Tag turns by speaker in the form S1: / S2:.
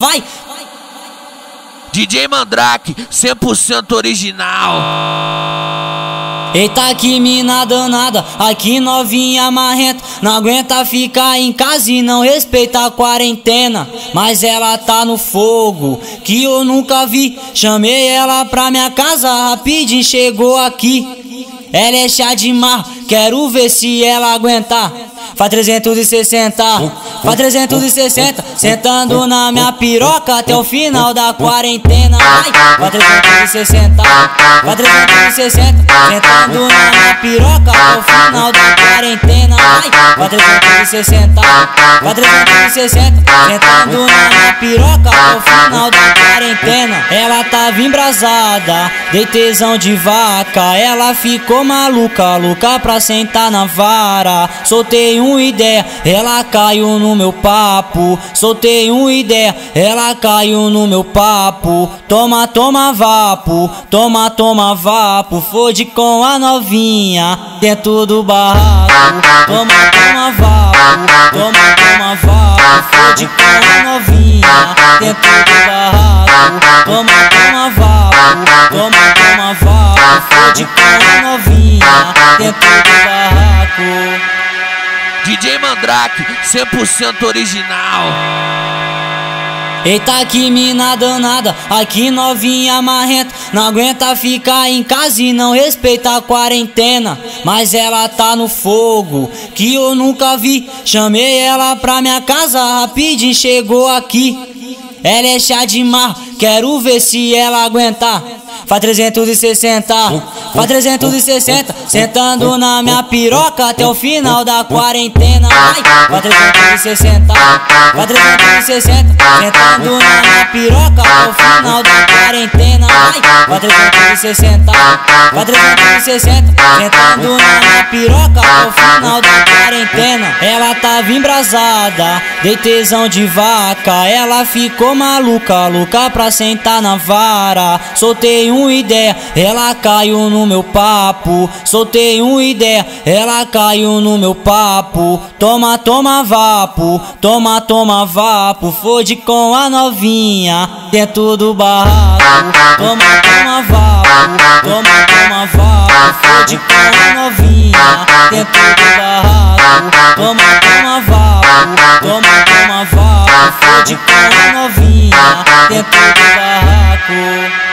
S1: Vai!
S2: DJ Mandrake, 100% original.
S1: Eita que mina danada, aqui novinha marrenta Não aguenta ficar em casa e não respeita a quarentena Mas ela tá no fogo, que eu nunca vi Chamei ela pra minha casa, rapidinho chegou aqui Ela é chá de mar, quero ver se ela aguentar Faz 360, faz 360 Sentando na minha piroca até o final da quarentena. Faz 360, faz 360 Sentando na minha piroca até o final da quarentena. Faz 360, faz 360 Sentando na minha piroca até o final da quarentena Ela tava embrasada, dei tesão de vaca Ela ficou maluca, louca pra sentar na vara Soltei um uma ideia, ela caiu no meu papo. Soltei uma ideia, ela caiu no meu papo. Toma, toma vapo, toma, toma vapo. Fode com a novinha dentro do barraco. Toma, toma vapo, toma, toma vapo. Fode com a novinha dentro do barraco. Toma, toma vapo, toma, toma vapo. Fode com a novinha dentro do barraco.
S2: DJ Mandrake, 100% original.
S1: Eita que mina danada, aqui novinha marrenta Não aguenta ficar em casa e não respeita a quarentena Mas ela tá no fogo, que eu nunca vi Chamei ela pra minha casa, rapidinho chegou aqui Ela é chá de mar, quero ver se ela aguentar Faz 360, faz 360 Sentando na minha piroca até o final da quarentena. Faz 360, faz 360 Sentando na minha piroca até o final da quarentena Faz 360, faz 360 Sentando na piroca até o final da quarentena Ela tava embrasada, dei tesão de vaca Ela ficou maluca, louca pra sentar na vara Soltei um uma ideia, ela caiu no meu papo. Soltei uma ideia, ela caiu no meu papo. Toma, toma vapo, toma, toma vapo. Fode com a novinha dentro do barraco. Toma, toma vapo, toma, toma vapo. Fode com a novinha dentro do barraco. Toma, toma vapo, toma, toma vapo. Fode com a novinha dentro do barraco.